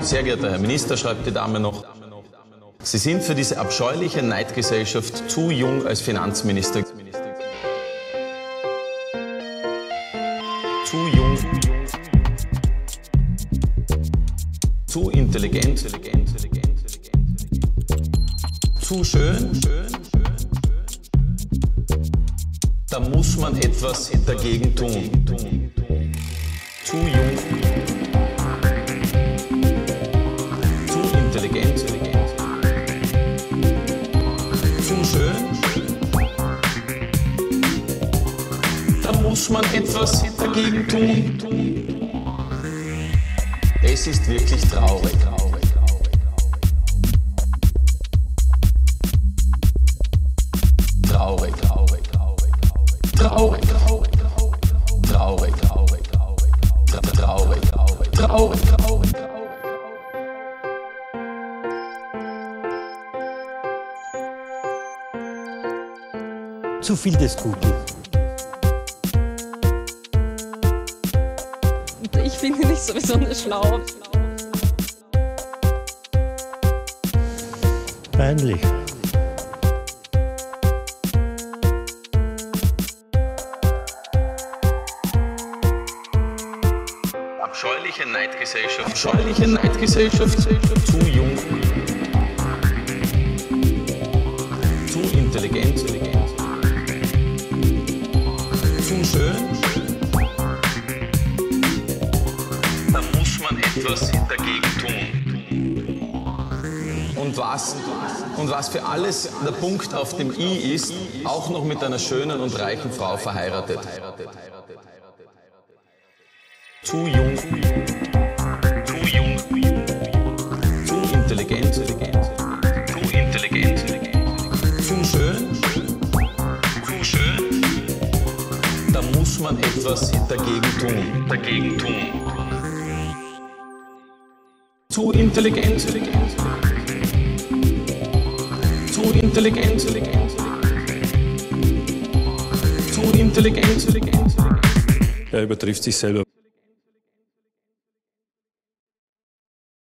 Sehr geehrter Herr Minister, schreibt die Dame noch, Sie sind für diese abscheuliche Neidgesellschaft zu jung als Finanzminister. Zu jung. Zu intelligent. Zu schön. Da muss man etwas dagegen tun. Zu jung. Da muss man etwas dagegen tun. Es ist wirklich traurig. Traurig, traurig, traurig, traurig, traurig, traurig, traurig, traurig, traurig, traurig, traurig. Zu viel des Guten. Ich finde ihn nicht so besonders schlau. Peinlich. Abscheuliche Neidgesellschaft. Abscheuliche Neidgesellschaft. Zu jung. Zu intelligent. Zu schön. Etwas dagegen tun. Und was, und was für alles der Punkt auf dem I ist, auch noch mit einer schönen und reichen Frau verheiratet. Zu jung. Zu jung. Zu intelligent. Zu intelligent. Zu schön. Zu schön. Da muss man etwas dagegen tun. Dagegen tun. Zu intelligent. Zu intelligent. Zu intelligent. Er übertrifft sich selber.